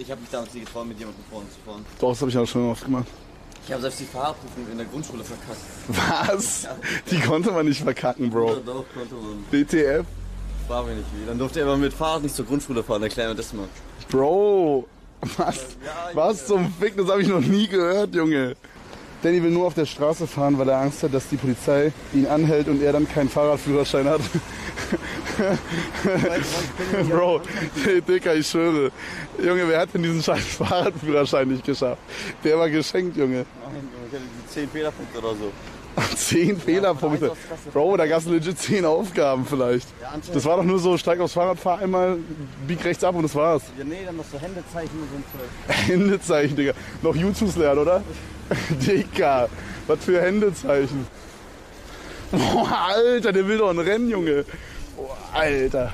Ich habe mich damals nie getraut, mit jemandem vorne zu fahren. Doch, das habe ich auch schon oft gemacht. Ich habe selbst die Fahrerprüfung in der Grundschule verkackt. Was? Die konnte man nicht verkacken, Bro. Oder doch, konnte man. DTF? War mir nicht wie. Dann durfte er aber mit Fahrrad nicht zur Grundschule fahren. Erklär mir das mal. Bro. Was? Ja, Was zum Fick? Das habe ich noch nie gehört, Junge. Danny will nur auf der Straße fahren, weil er Angst hat, dass die Polizei ihn anhält und er dann keinen Fahrradführerschein hat. Bro, Dicker, ich schwöre. Junge, wer hat denn diesen scheiß Fahrradführerschein nicht geschafft? Der war geschenkt, Junge. Nein, ich hatte die 10 Fehlerpunkte oder so. Zehn Fehlerpunkte. Bro, da gab es legit zehn Aufgaben vielleicht. anscheinend- Das war doch nur so, steig aufs Fahrrad, fahr einmal, bieg rechts ab und das war's. Ja, nee, dann noch so Händezeichen und so ein Zeug. Händezeichen, Digga. Noch YouTubes lernen, oder? Digga, was für Händezeichen. Boah, Alter, der will doch ein Rennen, Junge. Alter.